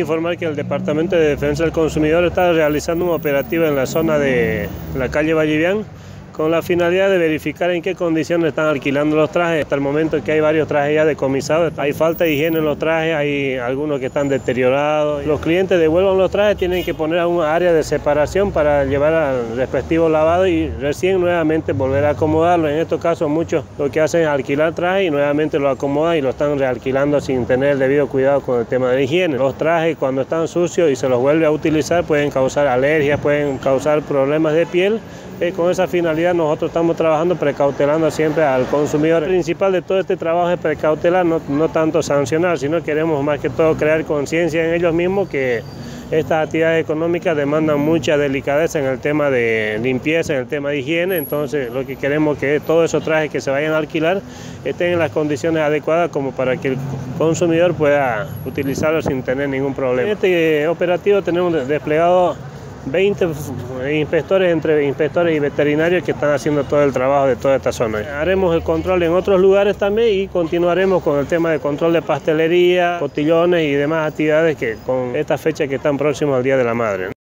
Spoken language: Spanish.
Informar que el Departamento de Defensa del Consumidor está realizando un operativo en la zona de la calle Vallivian con la finalidad de verificar en qué condiciones están alquilando los trajes. Hasta el momento que hay varios trajes ya decomisados, hay falta de higiene en los trajes, hay algunos que están deteriorados. Los clientes devuelvan los trajes, tienen que poner a un área de separación para llevar al respectivo lavado y recién nuevamente volver a acomodarlo. En estos casos muchos lo que hacen es alquilar trajes y nuevamente lo acomodan y lo están realquilando sin tener el debido cuidado con el tema de higiene. Los trajes cuando están sucios y se los vuelve a utilizar pueden causar alergias, pueden causar problemas de piel eh, con esa finalidad nosotros estamos trabajando precautelando siempre al consumidor. El principal de todo este trabajo es precautelar, no, no tanto sancionar, sino queremos más que todo crear conciencia en ellos mismos que estas actividades económicas demandan mucha delicadeza en el tema de limpieza, en el tema de higiene, entonces lo que queremos es que todos esos trajes que se vayan a alquilar estén en las condiciones adecuadas como para que el consumidor pueda utilizarlos sin tener ningún problema. En este operativo tenemos desplegado 20 inspectores entre inspectores y veterinarios que están haciendo todo el trabajo de toda esta zona. Haremos el control en otros lugares también y continuaremos con el tema de control de pastelería, cotillones y demás actividades que con esta fecha que están próximos al Día de la Madre.